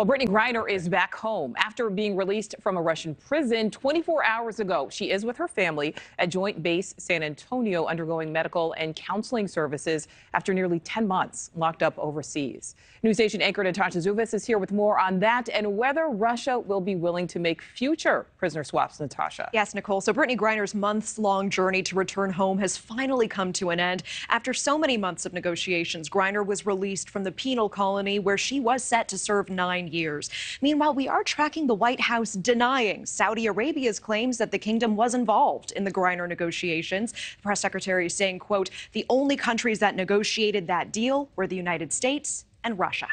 Well, Brittney Griner is back home after being released from a Russian prison 24 hours ago. She is with her family at Joint Base San Antonio undergoing medical and counseling services after nearly 10 months locked up overseas. News Nation anchor Natasha Zouves is here with more on that and whether Russia will be willing to make future prisoner swaps. Natasha. Yes, Nichole. So Brittney Griner's months long journey to return home has finally come to an end. After so many months of negotiations, Griner was released from the penal colony where she was set to serve nine years. Meanwhile, we are tracking the White House denying Saudi Arabia's claims that the kingdom was involved in the Griner negotiations. The press secretary is saying, quote, the only countries that negotiated that deal were the United States and Russia.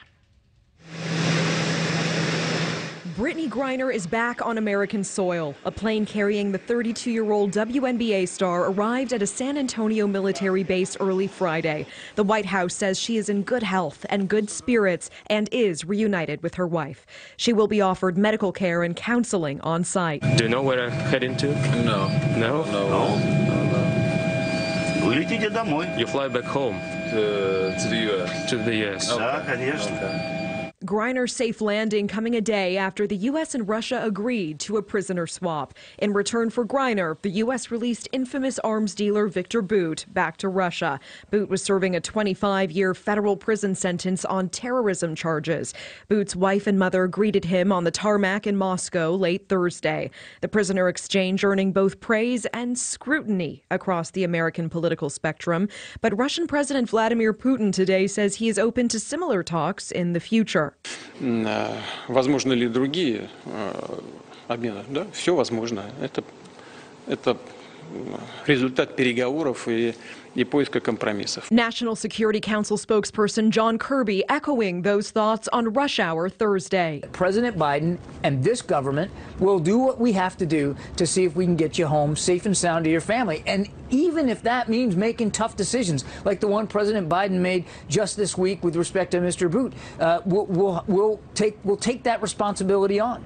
Brittney Griner is back on American soil. A plane carrying the 32 year old WNBA star arrived at a San Antonio military base early Friday. The White House says she is in good health and good spirits and is reunited with her wife. She will be offered medical care and counseling on site. Do you know where I'm heading to? No. No? No. no. You fly back home? To, to the U.S. To the U.S. Okay. Конечно. Okay. Griner's safe landing coming a day after the U.S. and Russia agreed to a prisoner swap. In return for Griner, the U.S. released infamous arms dealer Victor Bout back to Russia. Bout was serving a 25 year federal prison sentence on terrorism charges. Bout's wife and mother greeted him on the tarmac in Moscow late Thursday. The prisoner exchange earning both praise and scrutiny across the American political spectrum. But Russian President Vladimir Putin today says he is open to similar talks in the future. Э, Возможно ли другие э, обмены? Да, все возможно. Это, это результат переговоров и National Security Council spokesperson John Kirby echoing those thoughts on rush hour Thursday. President Biden and this government will do what we have to do to see if we can get you home safe and sound to your family. And even if that means making tough decisions, like the one President Biden made just this week with respect to Mr. Bout, uh, we'll, we'll, we'll, take, we'll take that responsibility on.